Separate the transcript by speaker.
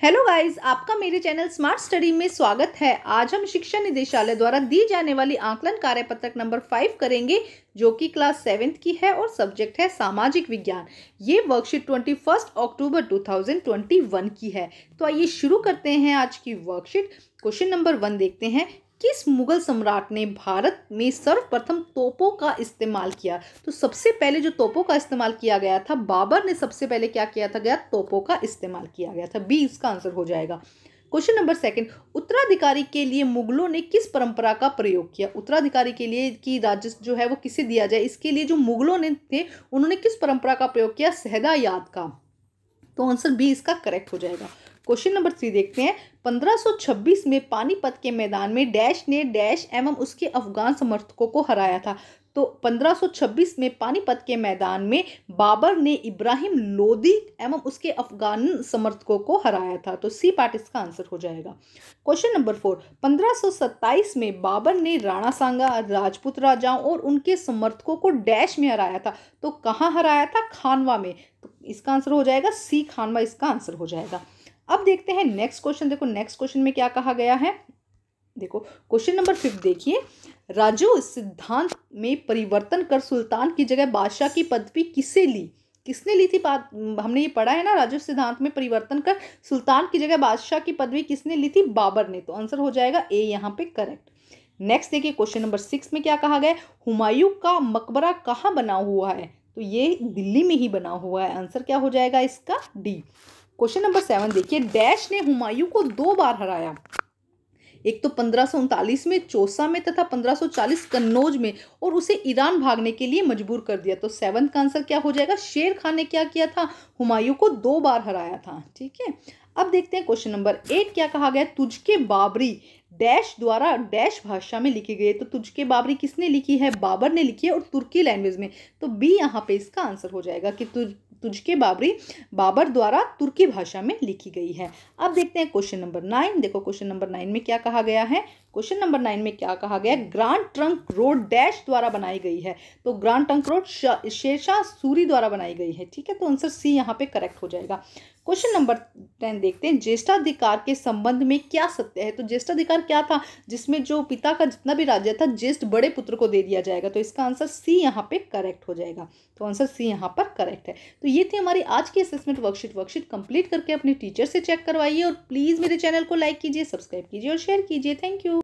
Speaker 1: Hello guys आपका मेरे channel smart study में स्वागत है। आज हम शिक्षा निदेशालय द्वारा दी जाने वाली आंकलन कार्यपत्रक नंबर फाइव करेंगे, जो कि क्लास सेवेंथ की है और सब्जेक्ट है सामाजिक विज्ञान। ये worksheet twenty first October two thousand twenty one की है। तो आइए शुरू करते हैं आज की वर्कशीट क्वेश्चन नंबर वन देखते हैं। किस मुगल सम्राट ने भारत में सर्वप्रथम तोपों का इस्तेमाल किया? तो सबसे पहले जो तोपों का इस्तेमाल किया गया था, बाबर ने सबसे पहले क्या किया था? गया, तोपों का इस्तेमाल किया गया था। बी, इसका आंसर हो जाएगा। क्वेश्चन नंबर सेकंड, उत्तराधिकारी के लिए मुगलों ने किस परंपरा का प्रयोग किया? उत्तराधिकारी के लिए कि राज्य जो है वो किसे दिया जाए? इसके लिए जो मुगलों ने थे, उन्होंने किस परंपरा का प्रयोग किया? सहदा याद का। तो आंसर बी, इसका करेक्ट हो जाएगा। क्वेश्चन नंबर थ्री देखते हैं। 1526 में पानीपत के मैदान में डैश ने डैश एवं उसके अफगान समर्थकों को हराया था। तो 1526 में पानीपत के मैदान में बाबर ने इब्राहिम लोदी एवं उसके अफगान समर्थकों को हराया था। तो सी पार्ट इसका आंसर हो जाएगा। Question number four. 1527 में बाबर ने राणा सांगा, राजपूत राजाओं और उनके समर्थकों को डैश में हराया था। तो कहाँ हराया था? खानवा में। तो इसका आंसर हो जाएगा। सी खानवा इसका आंसर हो जाएगा। अब देखते हैं नेक्स्ट क्वेश्चन देखो नेक्स्ट क्वेश्चन में क्या कहा गया है? देखो क्वेश्चन नंबर फिफ्थ देखिए। राजो, सिद्धांत में परिवर्तन कर सुल्तान की जगह बादशाह की पदवी किसे ली? किसने ली थी बात? हमने ये पढ़ा है ना, राजो, सिद्धांत में परिवर्तन कर सुल्तान की जगह बादशाह की पदवी किसने ली थी? बाबर ने। तो आंसर हो जाएगा ए यहाँ पे करेक्ट नेक्स्ट देखिए क्वेश्चन नंबर सिक्स में क्या कहा गया हुमायूं का मकबरा कहाँ बना हुआ है? तो ये दिल्ली में ही बना हुआ है। आंसर क्या हो जाएगा इसका? डी क्वेश्चन नंबर सेवन देखिए डैश ने हुमायूं को दो बार हराया। एक तो पंद्रह में, चौसा में तथा 1540 कन्नौज में और उसे ईरान भागने के लिए मजबूर कर दिया। तो सेवंथ का आंसर क्या हो जाएगा? शेर खान ने क्या किया था? हुमायूं को दो बार हराया था, ठीक है? अब देखते हैं क्वेश्चन नंबर एट क्या कहा गया? तुझके बाबरी डैश द्वारा डैश भाषा में लिखी गई तो तुझके बाबरी किसने लिखी है? बाबर ने लिखी है और तुर्की लैंग्वेज में। तो बी यहाँ पे इसका आंसर हो जाएगा कि तुझ तुझके बाबरी बाबर द्वारा तुर्की भाषा में लिखी गई है। अब देखते हैं क्वेश्चन नंबर नाइन। देखो क्वेश्चन नंबर नाइन में क्या कहा गया है? क्वेश्चन नंबर नाइन में क्या कहा गया ग्रांड ट्रंक रोड डैश द्वारा बनाई गई है। तो Grand Trunk Road Shershah Suri द्वारा बनाई गई है। ठीक है तो आंसर सी यहाँ पे करेक्ट हो जाएगा। क्वेश्चन नंबर टेन देखते हैं। ज्येष्ठाधिकार के संबंध में क्या सत्य है? तो ज्येष्ठाधिकार क्या था? जिसमें जो पिता का जितना भी राज्य था, ज्येष्ठ बड़े पुत्र को दे दिया जाएगा। तो इसका आंसर सी यहाँ पे करेक्ट हो जाएगा। तो आंसर सी यहाँ पर करेक्ट है। तो ये थी हमारी आज की असेसमेंट वर्कशीट वर्कशीट कंप्लीट करके अपने टीचर से चेक करवाइए और प्लीज़ मेरे चैनल को लाइक कीजिए सब्सक्राइब कीजिए और शेयर कीजिए। Thank you